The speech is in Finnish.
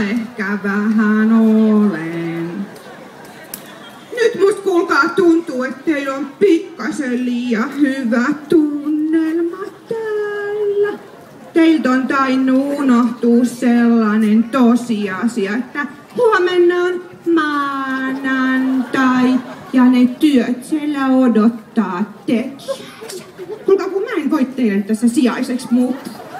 Ehkä vähän olen. Nyt must kuulkaa tuntuu, että teillä on pikkasen liian hyvä tunnelma täällä. Teiltä on tainnut unohtua sellainen tosiasia, että huomenna on maanantai ja ne työt siellä odottaa tekijänsä. Kuulkaa, kun mä en voi teille tässä sijaiseksi muuttaa.